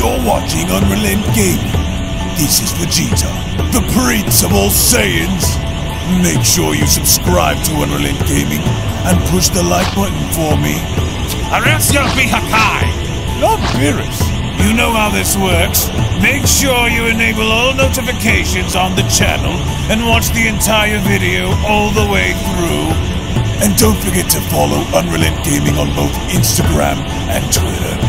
You're watching UnrealEnt Gaming. This is Vegeta, the Prince of all Saiyans. Make sure you subscribe to UnrealEnt Gaming and push the like button for me. Or else Hakai! Not Beerus. You know how this works. Make sure you enable all notifications on the channel and watch the entire video all the way through. And don't forget to follow UnrealEnt Gaming on both Instagram and Twitter.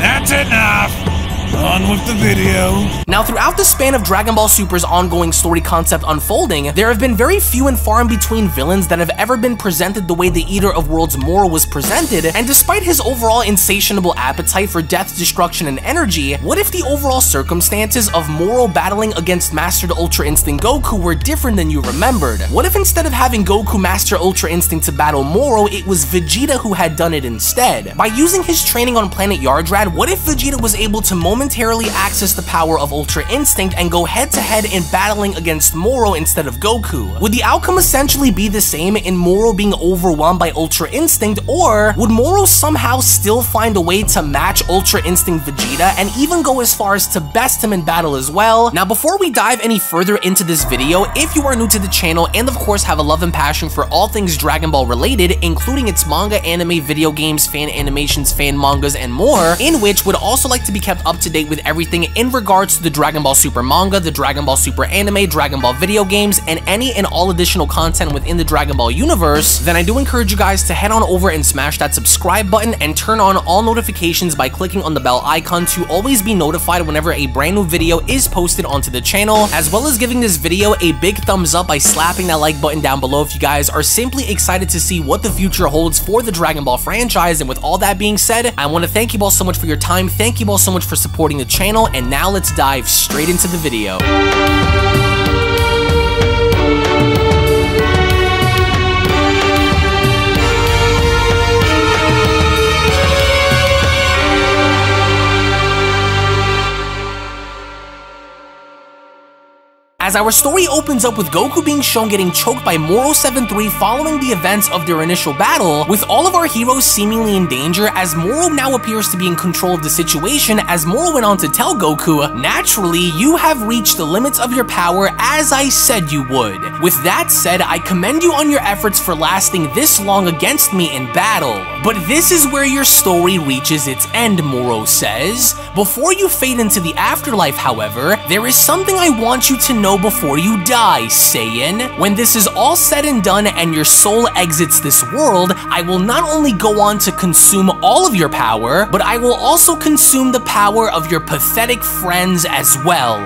That's enough! On with the video. Now, throughout the span of Dragon Ball Super's ongoing story concept unfolding, there have been very few and far in between villains that have ever been presented the way the Eater of Worlds Moro was presented, and despite his overall insatiable appetite for death, destruction, and energy, what if the overall circumstances of Moro battling against Mastered Ultra Instinct Goku were different than you remembered? What if instead of having Goku master Ultra Instinct to battle Moro, it was Vegeta who had done it instead? By using his training on planet Yardrat, what if Vegeta was able to momentarily access the power of Ultra Instinct and go head to head in battling against Moro instead of Goku? Would the outcome essentially be the same in Moro being overwhelmed by Ultra Instinct, or would Moro somehow still find a way to match Ultra Instinct Vegeta and even go as far as to best him in battle as well? Now, before we dive any further into this video, if you are new to the channel and of course have a love and passion for all things Dragon Ball related, including its manga, anime, video games, fan animations, fan mangas, and more, in which would also like to be kept up to date with everything in regards to the Dragon Ball Super manga, the Dragon Ball Super anime, Dragon Ball video games, and any and all additional content within the Dragon Ball universe, then I do encourage you guys to head on over and smash that subscribe button and turn on all notifications by clicking on the bell icon to always be notified whenever a brand new video is posted onto the channel, as well as giving this video a big thumbs up by slapping that like button down below if you guys are simply excited to see what the future holds for the Dragon Ball franchise. And with all that being said, I want to thank you all so much for your time. Thank you all so much for supporting the channel. And now let's dive straight into the video. As our story opens up with Goku being shown getting choked by Moro 7-3 following the events of their initial battle, with all of our heroes seemingly in danger as Moro now appears to be in control of the situation as Moro went on to tell Goku, naturally, you have reached the limits of your power as I said you would. With that said, I commend you on your efforts for lasting this long against me in battle. But this is where your story reaches its end, Moro says. Before you fade into the afterlife, however, there is something I want you to know before you die, Saiyan. When this is all said and done and your soul exits this world, I will not only go on to consume all of your power, but I will also consume the power of your pathetic friends as well.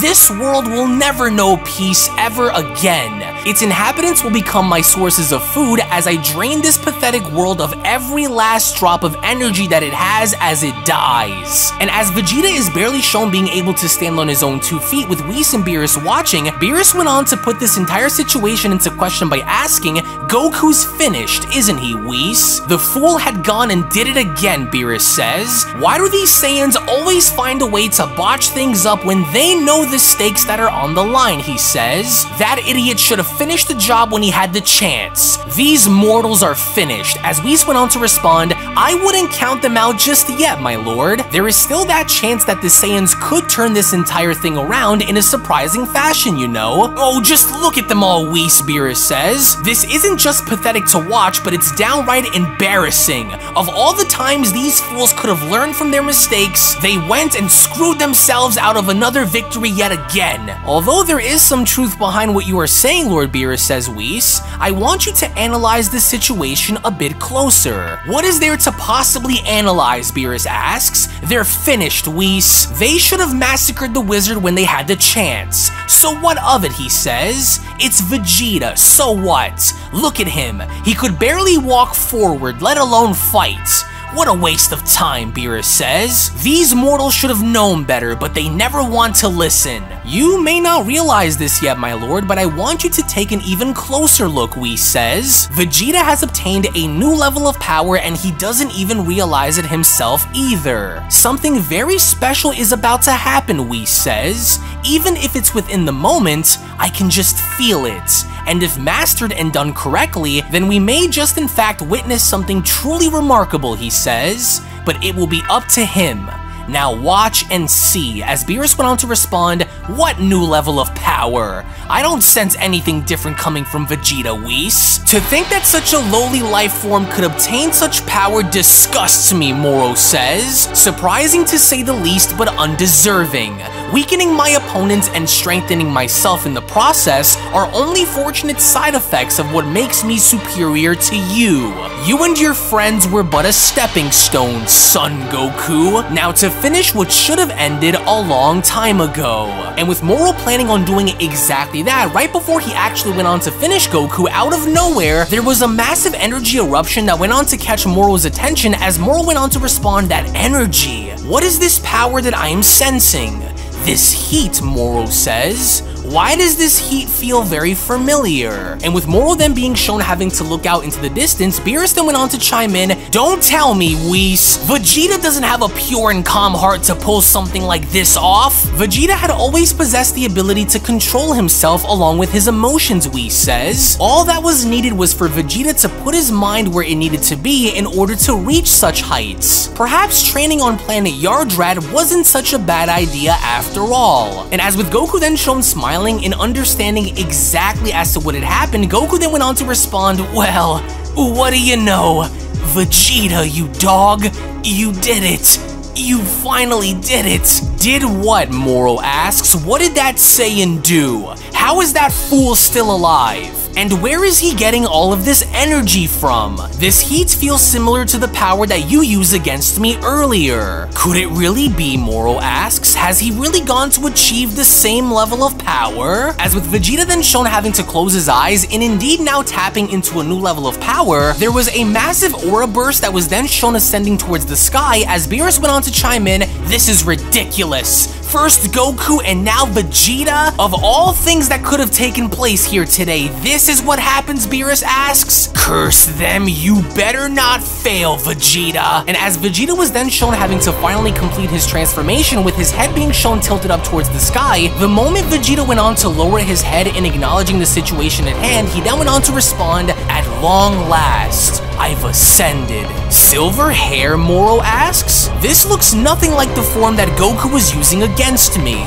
This world will never know peace ever again. Its inhabitants will become my sources of food as I drain this pathetic world of every last drop of energy that it has as it dies. And as Vegeta is barely shown being able to stand on his own two feet with Whis and Beerus watching, Beerus went on to put this entire situation into question by asking, Goku's finished, isn't he, Whis? The fool had gone and did it again, Beerus says. Why do these Saiyans always find a way to botch things up when they know the stakes that are on the line, he says. That idiot should have finished the job when he had the chance. These mortals are finished. As Whis went on to respond, I wouldn't count them out just yet, my lord. There is still that chance that the Saiyans could turn this entire thing around in a surprising fashion, you know? Oh, just look at them all, Whis, Beerus says. This isn't just pathetic to watch, but it's downright embarrassing. Of all the times these fools could have learned from their mistakes, they went and screwed themselves out of another victory yet again. Although there is some truth behind what you are saying, Lord Beerus says Whis, I want you to analyze this situation a bit closer. What is there to possibly analyze, Beerus asks. They're finished, Whis. They should have massacred the wizard when they had the chance. So what of it, he says? It's Vegeta, so what? Look at him. He could barely walk forward, let alone fight. What a waste of time, Beerus says. These mortals should have known better, but they never want to listen. You may not realize this yet, my lord, but I want you to take an even closer look, Whis says. Vegeta has obtained a new level of power and he doesn't even realize it himself either. Something very special is about to happen, Whis says. Even if it's within the moment, I can just feel it. And if mastered and done correctly, then we may just in fact witness something truly remarkable, he says. But it will be up to him. Now watch and see, as Beerus went on to respond, what new level of power? I don't sense anything different coming from Vegeta Whis. To think that such a lowly life form could obtain such power disgusts me, Moro says. Surprising to say the least, but undeserving. Weakening my opponents and strengthening myself in the process are only fortunate side effects of what makes me superior to you. You and your friends were but a stepping stone, Son Goku. Now to finish what should have ended a long time ago. And with Moro planning on doing exactly that, right before he actually went on to finish Goku, out of nowhere, there was a massive energy eruption that went on to catch Moro's attention as Moro went on to respond that energy. What is this power that I am sensing? This heat, Moro says. Why does this heat feel very familiar? And with Moro then being shown having to look out into the distance, Beerus then went on to chime in, Don't tell me, Whis. Vegeta doesn't have a pure and calm heart to pull something like this off. Vegeta had always possessed the ability to control himself along with his emotions, Whis says. All that was needed was for Vegeta to put his mind where it needed to be in order to reach such heights. Perhaps training on planet Yardrat wasn't such a bad idea after all. And as with Goku then shown smiling smiling and understanding exactly as to what had happened, Goku then went on to respond, Well, what do you know? Vegeta, you dog, you did it. You finally did it. Did what, Moro asks. What did that Saiyan do? How is that fool still alive? And where is he getting all of this energy from? This heat feels similar to the power that you used against me earlier. Could it really be, Moro asks? Has he really gone to achieve the same level of power? As with Vegeta then shown having to close his eyes and indeed now tapping into a new level of power, there was a massive aura burst that was then shown ascending towards the sky as Beerus went on to chime in, this is ridiculous. First Goku and now Vegeta? Of all things that could have taken place here today, this is what happens, Beerus asks? Curse them, you better not fail, Vegeta. And as Vegeta was then shown having to finally complete his transformation with his head being shown tilted up towards the sky, the moment Vegeta went on to lower his head in acknowledging the situation at hand, he then went on to respond, at long last, I've ascended. Silver hair, Moro asks? This looks nothing like the form that Goku was using against me.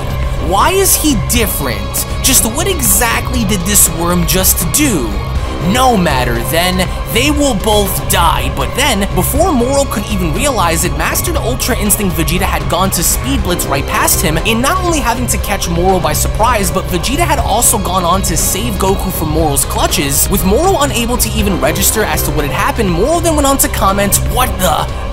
Why is he different? Just what exactly did this worm just do? No matter then, they will both die. But then, before Moro could even realize it, Mastered Ultra Instinct Vegeta had gone to Speed Blitz right past him, in not only having to catch Moro by surprise, but Vegeta had also gone on to save Goku from Moro's clutches. With Moro unable to even register as to what had happened, Moro then went on to comment, What the?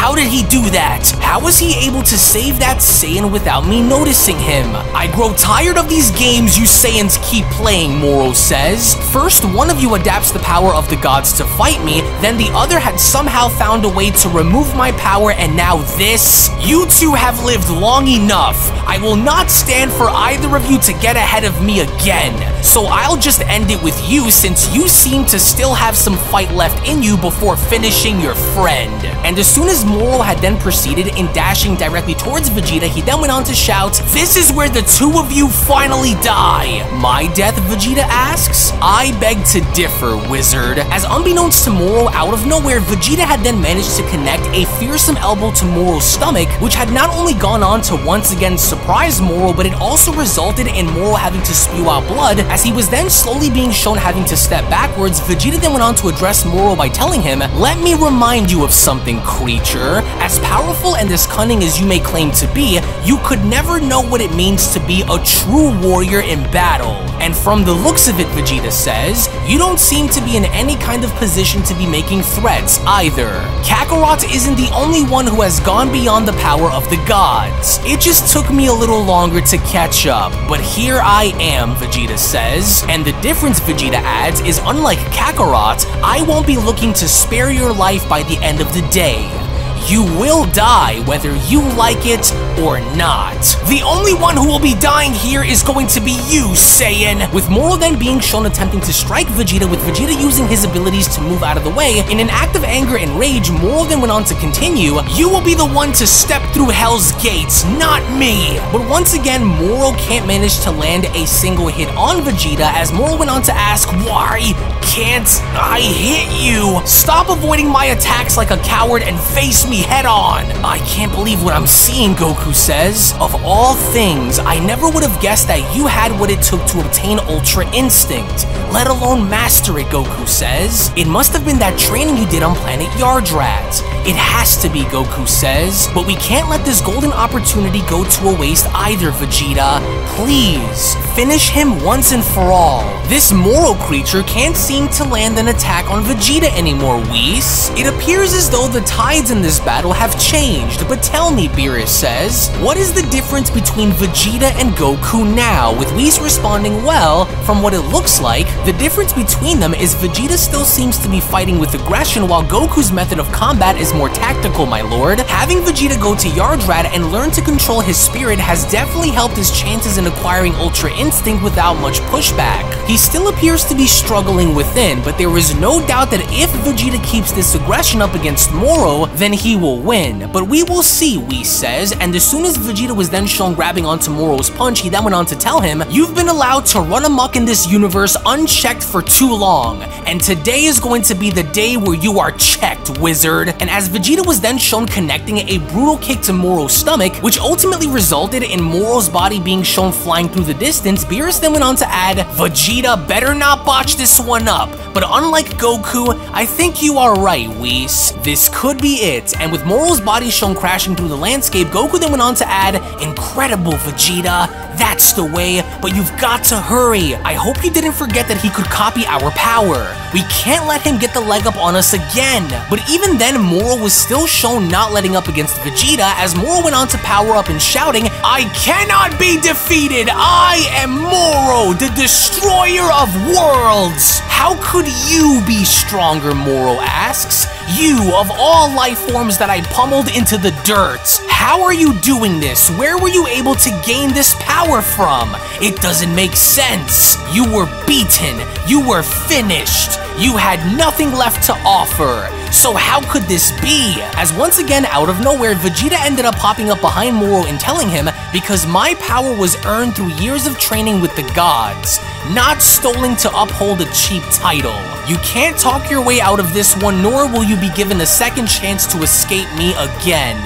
how did he do that? How was he able to save that Saiyan without me noticing him? I grow tired of these games you Saiyans keep playing, Moro says. First, one of you adapts the power of the gods to fight me, then the other had somehow found a way to remove my power, and now this? You two have lived long enough. I will not stand for either of you to get ahead of me again. So I'll just end it with you since you seem to still have some fight left in you before finishing your friend. And as soon as Moro had then proceeded in dashing directly towards Vegeta, he then went on to shout, This is where the two of you finally die. My death, Vegeta asks? I beg to differ, wizard. As unbeknownst to Moro, out of nowhere, Vegeta had then managed to connect a fearsome elbow to Moro's stomach, which had not only gone on to once again surprise Moro, but it also resulted in Moro having to spew out blood. As he was then slowly being shown having to step backwards, Vegeta then went on to address Moro by telling him, Let me remind you of something, creature. As powerful and as cunning as you may claim to be, you could never know what it means to be a true warrior in battle. And from the looks of it, Vegeta says, you don't seem to be in any kind of position to be making threats either. Kakarot isn't the only one who has gone beyond the power of the gods. It just took me a little longer to catch up, but here I am, Vegeta says. And the difference, Vegeta adds, is unlike Kakarot, I won't be looking to spare your life by the end of the day. You will die whether you like it or not. The only one who will be dying here is going to be you, Saiyan! With Moro then being shown attempting to strike Vegeta with Vegeta using his abilities to move out of the way, in an act of anger and rage, Moro then went on to continue, You will be the one to step through Hell's gates, not me! But once again, Moro can't manage to land a single hit on Vegeta as Moro went on to ask, Why can't I hit you? Stop avoiding my attacks like a coward and face me head on. I can't believe what I'm seeing, Goku says. Of all things, I never would have guessed that you had what it took to obtain Ultra Instinct, let alone master it, Goku says. It must have been that training you did on planet Yardrat. It has to be, Goku says. But we can't let this golden opportunity go to a waste either, Vegeta. Please, finish him once and for all. This Moro creature can't seem to land an attack on Vegeta anymore, Whis. It appears as though the tides in this battle have changed, but tell me, Beerus says, what is the difference between Vegeta and Goku now? With Whis responding, well, from what it looks like, the difference between them is Vegeta still seems to be fighting with aggression while Goku's method of combat is more tactical, my lord. Having Vegeta go to Yardrat and learn to control his spirit has definitely helped his chances in acquiring Ultra Instinct without much pushback. He still appears to be struggling within, but there is no doubt that if Vegeta keeps this aggression up against Moro, then he will win. But we will see, Whis says, and as soon as Vegeta was then shown grabbing onto Moro's punch, he then went on to tell him, You've been allowed to run amok in this universe unchecked for too long, and today is going to be the day where you are checked, wizard. And as Vegeta was then shown connecting a brutal kick to Moro's stomach, which ultimately resulted in Moro's body being shown flying through the distance, Beerus then went on to add, Vegeta better not botch this one up, but unlike Goku, I think you are right, Whis. This could be it, and with Moro's body shown crashing through the landscape, Goku then went on to add, Incredible, Vegeta, that's the way, but you've got to hurry. I hope you didn't forget that he could copy our power. We can't let him get the leg up on us again. But even then, Moro was still shown not letting up against Vegeta as Moro went on to power up and shouting, I cannot be defeated! I am Moro, the destroyer of worlds! How could you be stronger, Moro asks. You, of all life forms that I pummeled into the dirt. How are you doing this? Where were you able to gain this power from? It doesn't make sense. You were beaten. You were finished. You had nothing left to offer. So how could this be? As once again, out of nowhere, Vegeta ended up popping up behind Moro and telling him, because my power was earned through years of training with the gods, not stolen to uphold a cheap title. You can't talk your way out of this one, nor will you be given a second chance to escape me again.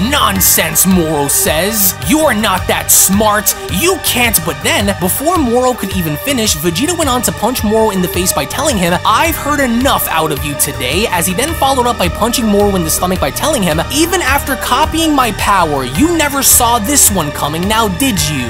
Nonsense, Moro says. You're not that smart. You can't. But then, before Moro could even finish, Vegeta went on to punch Moro in the face by telling him, I've heard enough out of you today, as he then followed up by punching Moro in the stomach by telling him, even after copying my power, you never saw this one coming, now did you?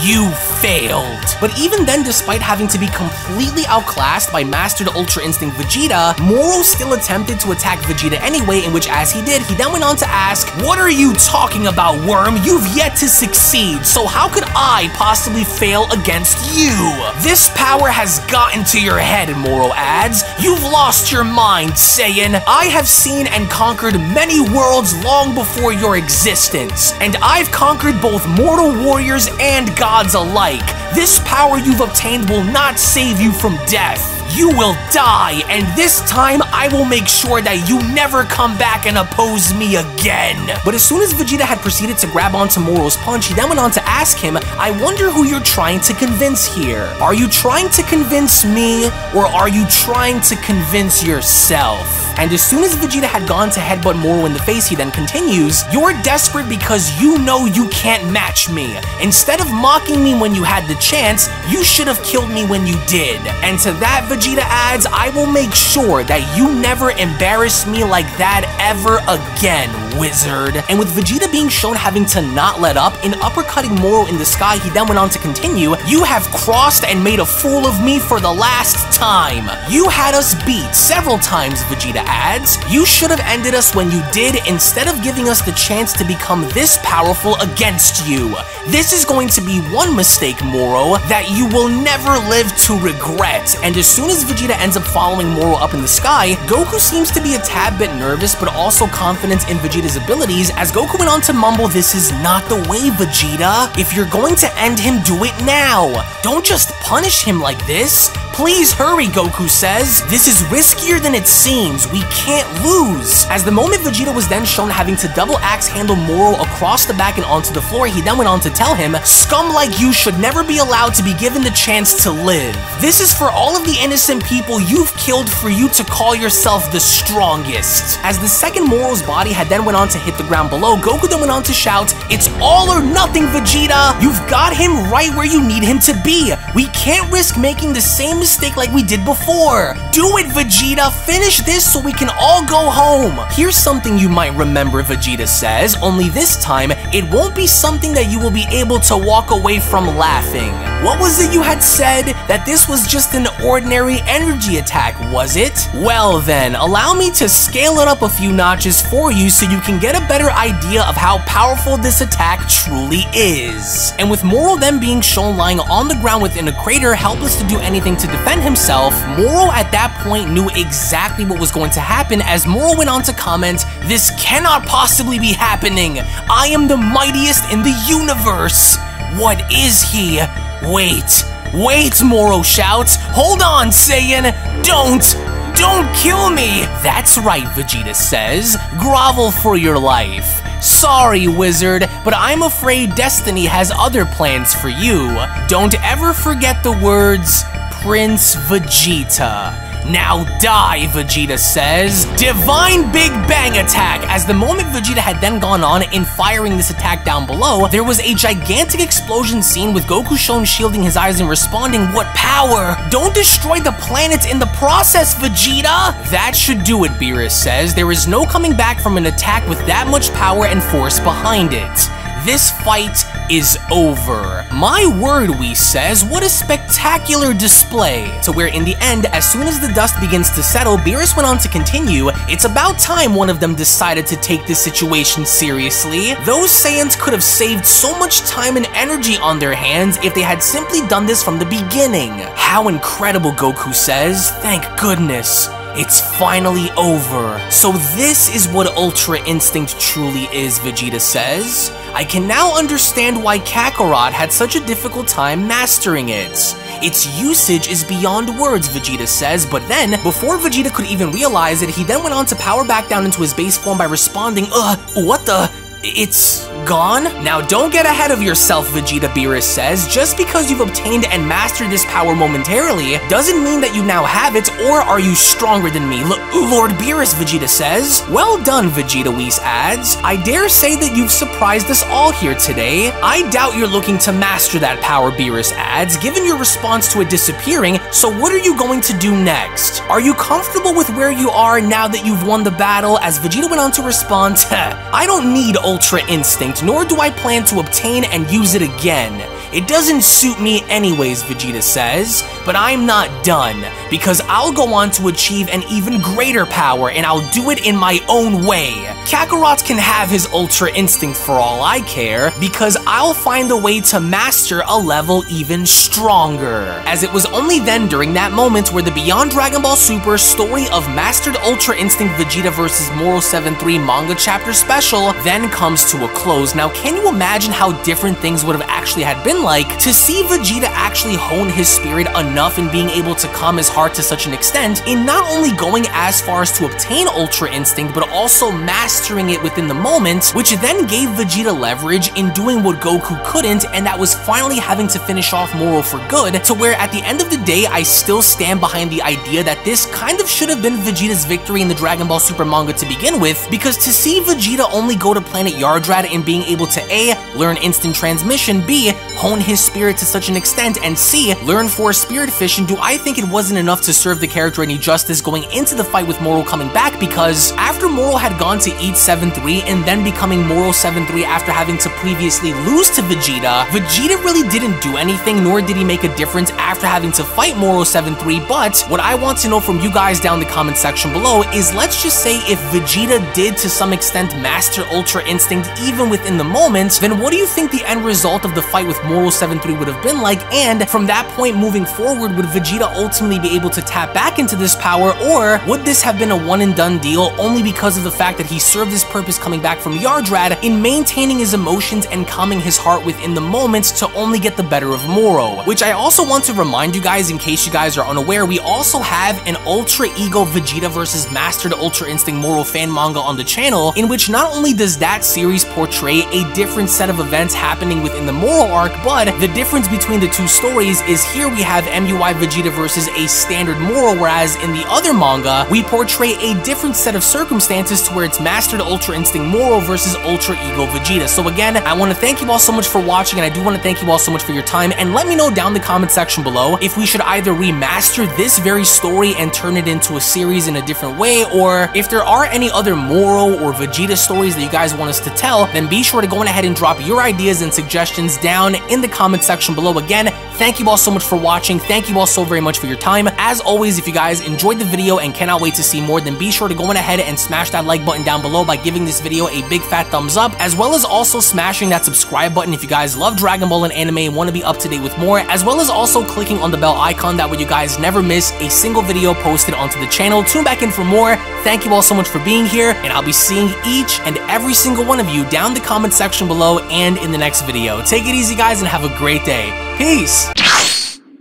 You failed. But even then, despite having to be completely outclassed by Mastered Ultra Instinct Vegeta, Moro still attempted to attack Vegeta anyway, in which as he did, he then went on to ask, What are you talking about, Worm? You've yet to succeed, so how could I possibly fail against you? This power has gotten to your head, Moro adds. You've lost your mind, Saiyan. I have seen and conquered many worlds long before your existence, and I've conquered both mortal warriors and gods alike. This power you've obtained will not save you from death. You will die, and this time I will make sure that you never come back and oppose me again. But as soon as Vegeta had proceeded to grab onto Moro's punch, he then went on to ask him, I wonder who you're trying to convince here. Are you trying to convince me, or are you trying to convince yourself? And as soon as Vegeta had gone to headbutt Moro in the face, he then continues, You're desperate because you know you can't match me. Instead of mocking me when you had the chance, you should have killed me when you did. And to that, Vegeta adds, I will make sure that you never embarrass me like that ever again, wizard. And with Vegeta being shown having to not let up, in uppercutting Moro in the sky, he then went on to continue, You have crossed and made a fool of me for the last time. You had us beat several times, Vegeta adds. You should have ended us when you did instead of giving us the chance to become this powerful against you. This is going to be one mistake, Moro, that you will never live to regret. And as soon as Vegeta ends up following Moro up in the sky, Goku seems to be a tad bit nervous but also confident in Vegeta's abilities as Goku went on to mumble, This is not the way, Vegeta. If you're going to end him, do it now. Don't just punish him like this. Please hurry, Goku says. This is riskier than it seems. We can't lose. As the moment Vegeta was then shown having to double axe handle Moro across the back and onto the floor, he then went on to tell him, Scum like you should never be allowed to be given the chance to live. This is for all of the innocent people you've killed for you to call yourself the strongest. As the second Moro's body had then went on to hit the ground below, Goku then went on to shout, It's all or nothing, Vegeta! You've got him right where you need him to be. We can't risk making the same mistake like we did before. Do it, Vegeta! Finish this so we can all go home! Here's something you might remember, Vegeta says, only this time, it won't be something that you will be able to walk away from laughing. What was it you had said? That this was just an ordinary energy attack, was it? Well then, allow me to scale it up a few notches for you so you can get a better idea of how powerful this attack truly is. And with Moro then being shown lying on the ground within a crater, helpless to do anything to defend himself, Moro at that point knew exactly what was going to happen as Moro went on to comment, This cannot possibly be happening! I am the mightiest in the universe! What is he? Wait, wait, Moro shouts. Hold on, Saiyan! Don't! Don't kill me! That's right, Vegeta says. Grovel for your life. Sorry, wizard, but I'm afraid Destiny has other plans for you. Don't ever forget the words Prince Vegeta. Now die, Vegeta says. Divine Big Bang Attack! As the moment Vegeta had then gone on in firing this attack down below, there was a gigantic explosion scene with Goku shown shielding his eyes and responding, What power! Don't destroy the planets in the process, Vegeta! That should do it, Beerus says. There is no coming back from an attack with that much power and force behind it. This fight is over. My word, Whis says, what a spectacular display. To where in the end, as soon as the dust begins to settle, Beerus went on to continue, it's about time one of them decided to take this situation seriously. Those Saiyans could have saved so much time and energy on their hands if they had simply done this from the beginning. How incredible, Goku says. Thank goodness. It's finally over. So this is what Ultra Instinct truly is, Vegeta says. I can now understand why Kakarot had such a difficult time mastering it. Its usage is beyond words, Vegeta says, but then, before Vegeta could even realize it, he then went on to power back down into his base form by responding, Ugh, what the? It's gone? Now don't get ahead of yourself, Vegeta Beerus says. Just because you've obtained and mastered this power momentarily doesn't mean that you now have it, or are you stronger than me? L Lord Beerus, Vegeta says. Well done, Vegeta Whis adds. I dare say that you've surprised us all here today. I doubt you're looking to master that power, Beerus adds, given your response to it disappearing, so what are you going to do next? Are you comfortable with where you are now that you've won the battle? As Vegeta went on to respond, I don't need Ultra Instinct, nor do I plan to obtain and use it again. It doesn't suit me anyways, Vegeta says, but I'm not done, because I'll go on to achieve an even greater power and I'll do it in my own way. Kakarot can have his Ultra Instinct for all I care, because I'll find a way to master a level even stronger. As it was only then during that moment where the Beyond Dragon Ball Super story of Mastered Ultra Instinct Vegeta vs. Moro 7-3 manga chapter special then comes to a close. Now, can you imagine how different things would have actually had been like to see Vegeta actually hone his spirit enough in being able to calm his heart to such an extent in not only going as far as to obtain Ultra Instinct, but also mastering it within the moment, which then gave Vegeta leverage in doing what Goku couldn't, and that was finally having to finish off Moro for good, to where at the end of the day, I still stand behind the idea that this kind of should have been Vegeta's victory in the Dragon Ball Super manga to begin with, because to see Vegeta only go to planet Yardrat and being able to A, learn instant transmission, B, hone his spirit to such an extent, and C, learn for Spirit Fission, do I think it wasn't enough to serve the character any justice going into the fight with Moro coming back? Because after Moro had gone to eat 7-3 and then becoming Moro 7-3 after having to previously lose to Vegeta, Vegeta really didn't do anything nor did he make a difference after having to fight Moro 7-3, but what I want to know from you guys down in the comment section below is let's just say if Vegeta did to some extent master Ultra Instinct even within the moment, then what do you think the end result of the fight with Moro Moro73 would have been like, and from that point moving forward, would Vegeta ultimately be able to tap back into this power, or would this have been a one and done deal only because of the fact that he served his purpose coming back from Yardrat in maintaining his emotions and calming his heart within the moments to only get the better of Moro? Which I also want to remind you guys, in case you guys are unaware, we also have an Ultra Ego Vegeta versus Mastered Ultra Instinct Moro fan manga on the channel, in which not only does that series portray a different set of events happening within the Moro arc, but the difference between the two stories is here we have MUI Vegeta versus a standard Moro, whereas in the other manga, we portray a different set of circumstances to where it's Mastered Ultra Instinct Moro versus Ultra Ego Vegeta. So again, I want to thank you all so much for watching, and I do want to thank you all so much for your time, and let me know down in the comment section below if we should either remaster this very story and turn it into a series in a different way, or if there are any other Moro or Vegeta stories that you guys want us to tell, then be sure to go ahead and drop your ideas and suggestions down in the comment section below. Again, thank you all so much for watching. Thank you all so very much for your time. As always, if you guys enjoyed the video and cannot wait to see more, then be sure to go ahead and smash that like button down below by giving this video a big fat thumbs up, as well as also smashing that subscribe button if you guys love Dragon Ball and anime and want to be up to date with more, as well as also clicking on the bell icon that way you guys never miss a single video posted onto the channel. Tune back in for more. Thank you all so much for being here, and I'll be seeing each and every single one of you down the comment section below and in the next video. Take it easy, guys, and have a great day. Peace!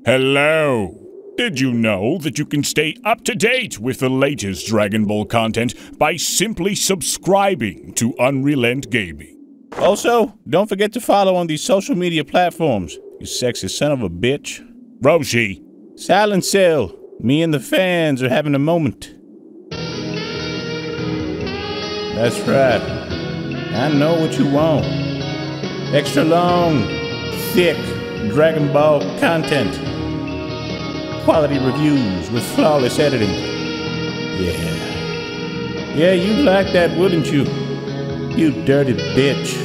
Hello! Did you know that you can stay up to date with the latest Dragon Ball content by simply subscribing to UnrealEnt Gaming? Also, don't forget to follow on these social media platforms, you sexy son of a bitch. Roshi, Silent Cell, me and the fans are having a moment. That's right. I know what you want. Extra long, thick Dragon Ball content. Quality reviews with flawless editing. Yeah. Yeah, you'd like that, wouldn't you? You dirty bitch.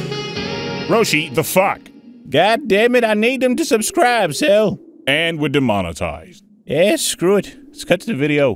Roshi, the fuck? God damn it, I need them to subscribe, Cell. And we're demonetized. Yeah, screw it. Let's cut to the video.